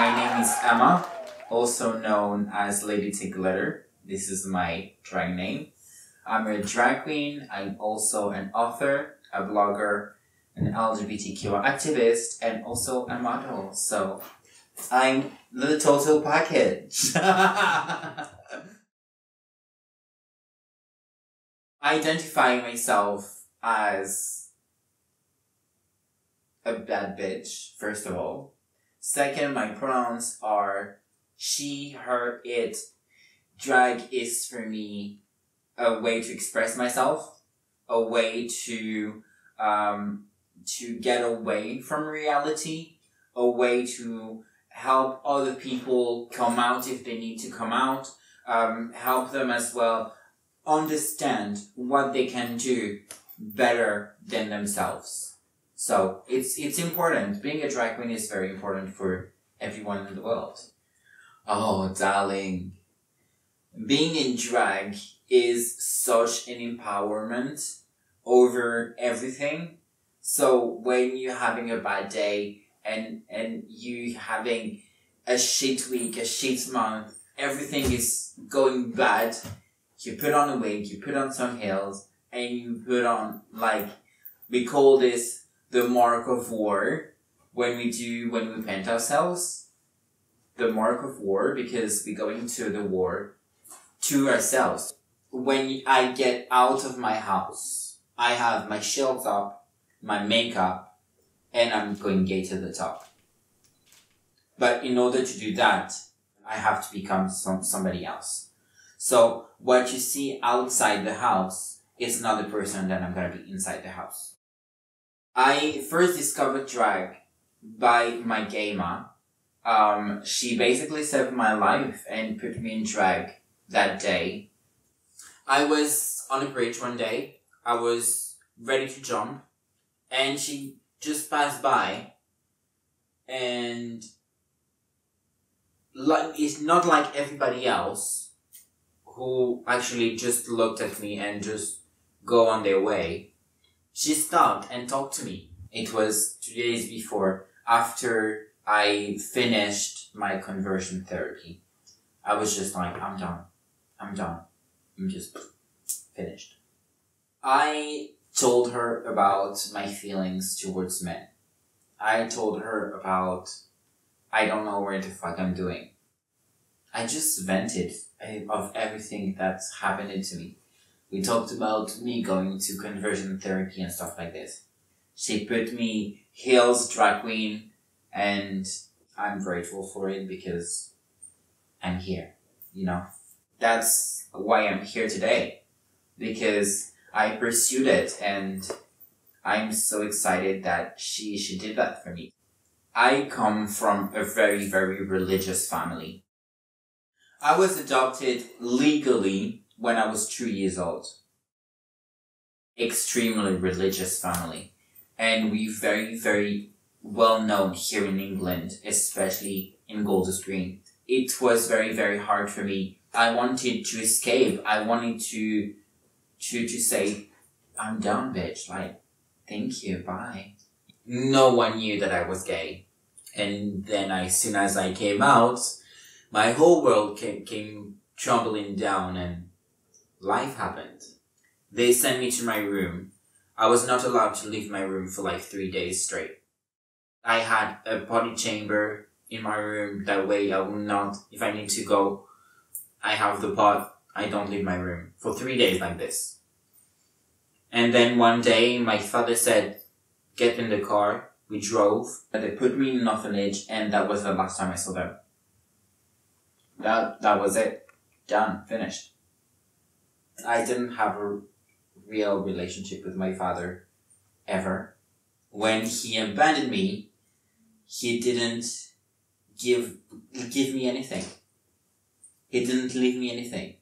My name is Emma, also known as Lady T Glitter. This is my drag name. I'm a drag queen. I'm also an author, a blogger, an LGBTQ activist, and also a model. So I'm the total package. Identifying myself as a bad bitch, first of all. Second, my pronouns are she, her, it. Drag is for me a way to express myself, a way to um, to get away from reality, a way to help other people come out if they need to come out, um, help them as well understand what they can do better than themselves. So it's it's important. Being a drag queen is very important for everyone in the world. Oh, darling. Being in drag is such an empowerment over everything. So when you're having a bad day and and you having a shit week, a shit month, everything is going bad, you put on a wig, you put on some heels, and you put on like we call this the mark of war when we do when we paint ourselves. The mark of war because we go into the war to ourselves. When I get out of my house, I have my shields up, my makeup, and I'm going gay to the top. But in order to do that, I have to become some, somebody else. So what you see outside the house is not the person that I'm gonna be inside the house. I first discovered drag by my gamer. Um, she basically saved my life and put me in drag that day. I was on a bridge one day. I was ready to jump and she just passed by and like it's not like everybody else who actually just looked at me and just go on their way, she stopped and talked to me. It was two days before, after I finished my conversion therapy. I was just like, I'm done. I'm done. I'm just finished. I told her about my feelings towards men. I told her about I don't know where the fuck I'm doing. I just vented of everything that's happened to me. We talked about me going to conversion therapy and stuff like this. She put me heels drag queen and I'm grateful for it because I'm here, you know? That's why I'm here today because I pursued it and I'm so excited that she, she did that for me. I come from a very, very religious family. I was adopted legally when I was two years old. Extremely religious family. And we very, very well known here in England, especially in Golders Green. It was very, very hard for me. I wanted to escape. I wanted to, to, to say, I'm done, bitch. Like, thank you, bye. No one knew that I was gay. And then as soon as I came out, my whole world came, came tumbling down and life happened. They sent me to my room. I was not allowed to leave my room for like three days straight. I had a potty chamber in my room. That way I will not, if I need to go, I have the pot. I don't leave my room for three days like this. And then one day my father said, get in the car. We drove. and They put me in an orphanage and that was the last time I saw them that that was it. Done. Finished. I didn't have a real relationship with my father ever. When he abandoned me, he didn't give give me anything. He didn't leave me anything.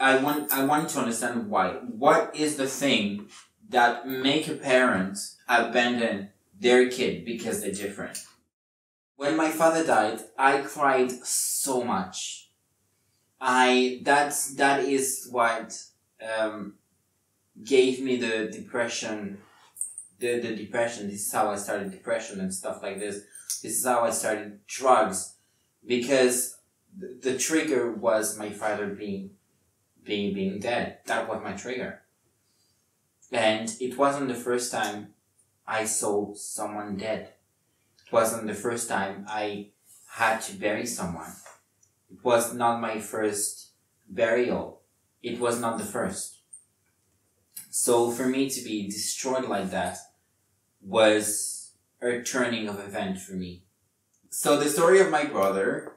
I want I want to understand why. What is the thing that make a parent abandon their kid because they're different? When my father died, I cried so much. I that's that is what um, gave me the depression. The the depression. This is how I started depression and stuff like this This is how I started drugs because the, the trigger was my father being being being dead. That was my trigger. And it wasn't the first time I saw someone dead. It wasn't the first time I had to bury someone. It was not my first burial. It was not the first. So for me to be destroyed like that was a turning of event for me. So the story of my brother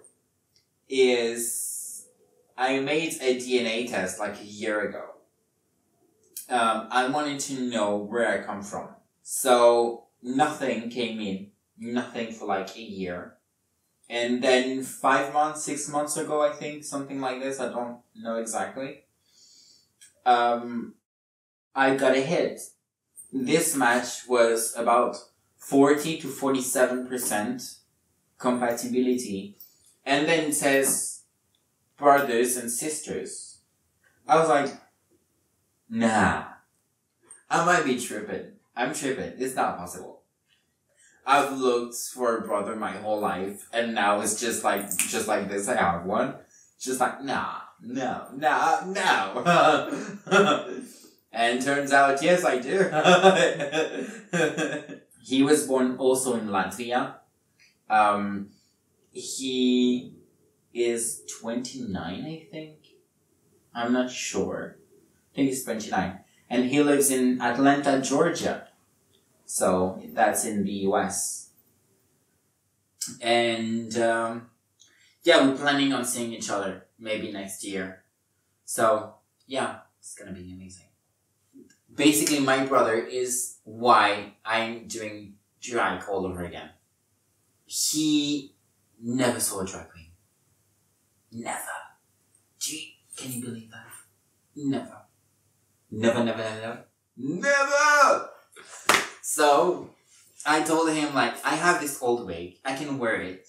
is I made a DNA test like a year ago. Um, I wanted to know where I come from. So nothing came in, nothing for like a year. And then five months, six months ago, I think, something like this, I don't know exactly. Um, I got a hit. This match was about 40 to 47% compatibility. And then it says brothers and sisters. I was like, nah. I might be tripping. I'm tripping. It's not possible. I've looked for a brother my whole life, and now it's just like, just like this. I have one. Just like, nah, no, nah, no. and turns out, yes, I do. he was born also in Latvia. Um, he is 29, I think. I'm not sure. I think he's 29. And he lives in Atlanta, Georgia. So that's in the US. And um, yeah, we're planning on seeing each other maybe next year. So yeah, it's gonna be amazing. Basically, my brother is why I'm doing drag all over again. He never saw a drag queen. Never. Can you believe that? Never. Never, never, never, never. Never! So, I told him, like, I have this old wig. I can wear it.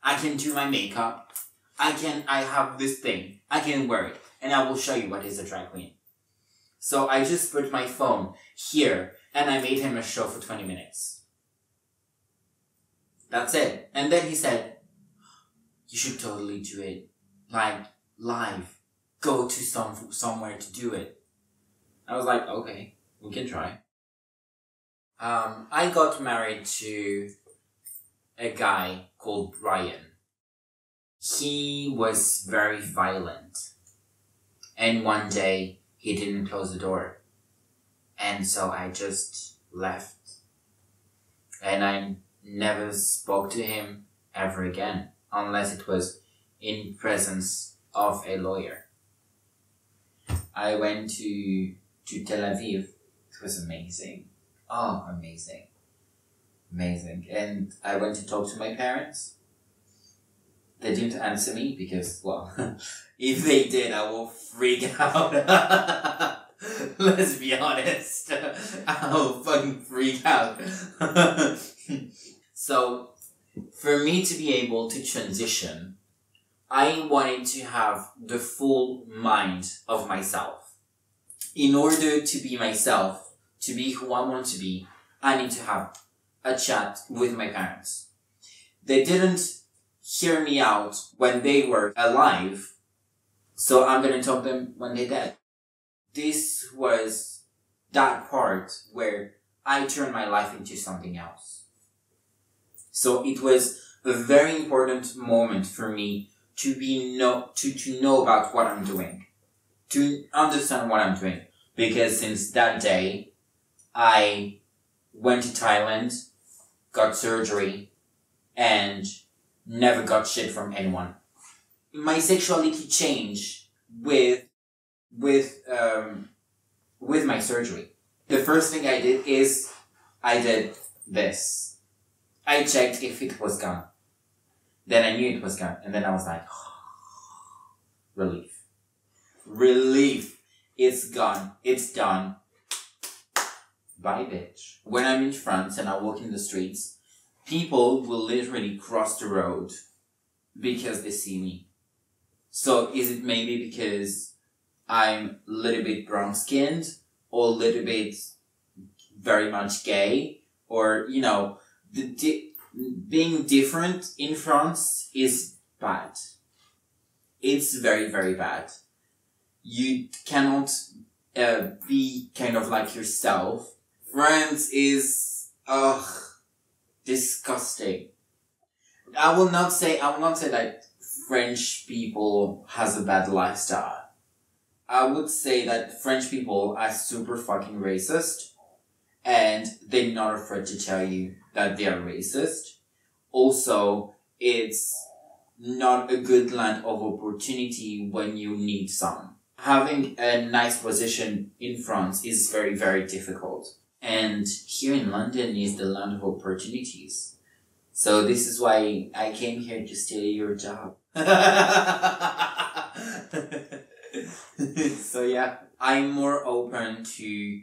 I can do my makeup. I can, I have this thing. I can wear it. And I will show you what is a drag queen. So I just put my phone here and I made him a show for 20 minutes. That's it. And then he said, you should totally do it. Like, live. Go to some, somewhere to do it. I was like, okay, we can try. Um, I got married to a guy called Brian. He was very violent. And one day, he didn't close the door. And so I just left. And I never spoke to him ever again, unless it was in presence of a lawyer. I went to to Tel Aviv. It was amazing. Oh, amazing. Amazing. And I went to talk to my parents. They didn't answer me because, well, if they did, I will freak out. Let's be honest. I'll fucking freak out. so, for me to be able to transition, I wanted to have the full mind of myself. In order to be myself, to be who I want to be, I need to have a chat with my parents. They didn't hear me out when they were alive, so I'm gonna to them when they're dead. This was that part where I turned my life into something else. So it was a very important moment for me to be know to, to know about what I'm doing. To understand what I'm doing. Because since that day I went to Thailand, got surgery, and never got shit from anyone. My sexuality changed with with um, with my surgery. The first thing I did is I did this. I checked if it was gone. Then I knew it was gone, and then I was like, relief, relief. It's gone. It's done. When I'm in France and I walk in the streets, people will literally cross the road because they see me. So is it maybe because I'm a little bit brown skinned or a little bit very much gay or, you know, the, the, being different in France is bad. It's very, very bad. You cannot uh, be kind of like yourself. France is, ugh, disgusting. I will not say, I will not say that French people has a bad lifestyle. I would say that French people are super fucking racist and they're not afraid to tell you that they are racist. Also, it's not a good land of opportunity when you need some. Having a nice position in France is very, very difficult. And here in London is the land of opportunities. So this is why I came here to steal your job. so yeah, I'm more open to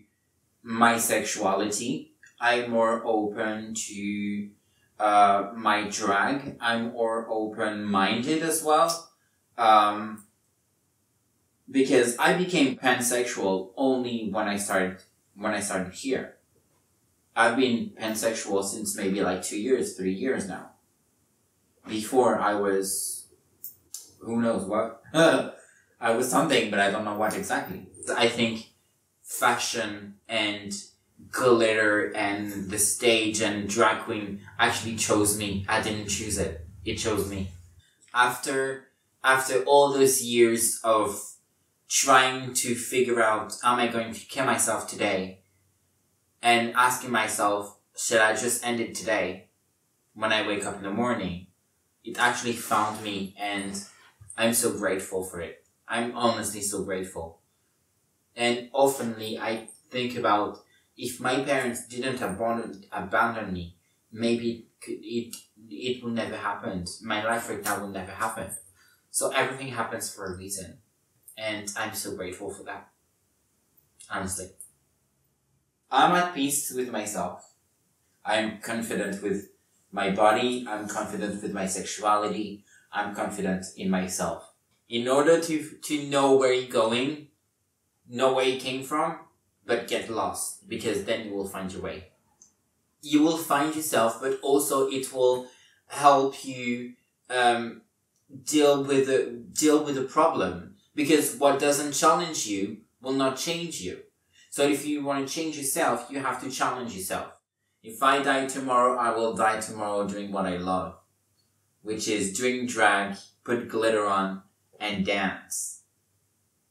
my sexuality. I'm more open to uh, my drag. I'm more open-minded as well. Um, because I became pansexual only when I started when I started here. I've been pansexual since maybe like two years, three years now. Before I was, who knows what? I was something, but I don't know what exactly. I think fashion and glitter and the stage and drag queen actually chose me. I didn't choose it. It chose me. After, after all those years of trying to figure out, am I going to kill myself today? And asking myself, should I just end it today? When I wake up in the morning, it actually found me and I'm so grateful for it. I'm honestly so grateful. And oftenly I think about if my parents didn't abandon, abandon me, maybe it, it will never happen. My life right now will never happen. So everything happens for a reason. And I'm so grateful for that. Honestly. I'm at peace with myself. I'm confident with my body. I'm confident with my sexuality. I'm confident in myself. In order to, to know where you're going, know where you came from, but get lost because then you will find your way. You will find yourself, but also it will help you um, deal with the deal with the problem because what doesn't challenge you will not change you. So if you want to change yourself, you have to challenge yourself. If I die tomorrow, I will die tomorrow doing what I love, which is doing drag, put glitter on, and dance.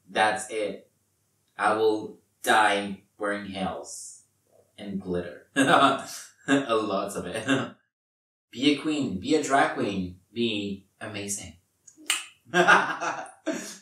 That's it. I will die wearing heels and glitter. a lot of it. be a queen, be a drag queen, be amazing.